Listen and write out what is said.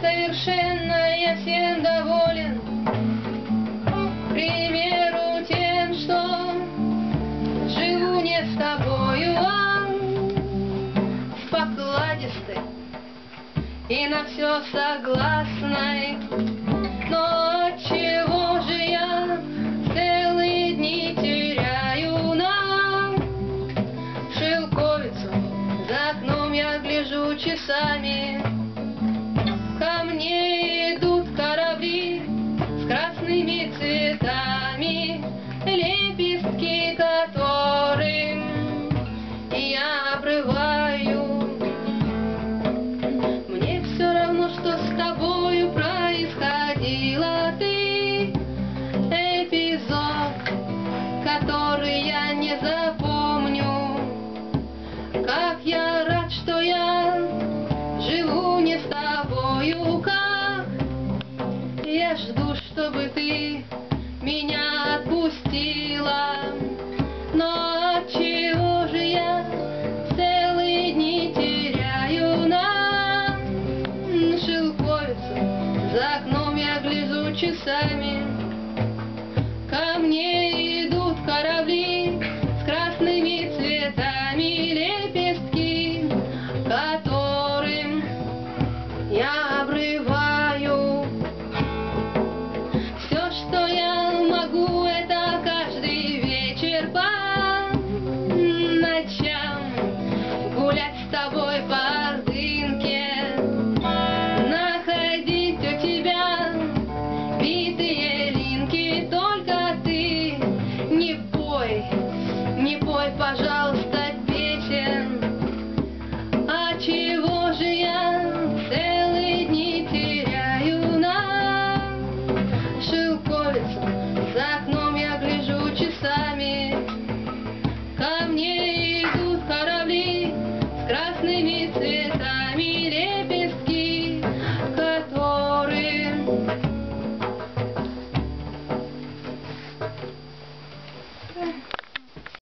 совершенно я всем доволен. Примеру, тем, что живу не с тобою, а с покладистой и на все согласной. Но отчего же я целые дни теряю на шелковицу? За окном я гляжу часами. Обрываю. Мне все равно, что с тобою происходило ты эпизод, который я не запомню. Как я рад, что я живу не с тобою, как я жду, чтобы ты часами. Ко мне идут корабли с красными цветами, лепестки, которым я обрываю. Все, что я могу, это каждый вечер по ночам гулять с тобой по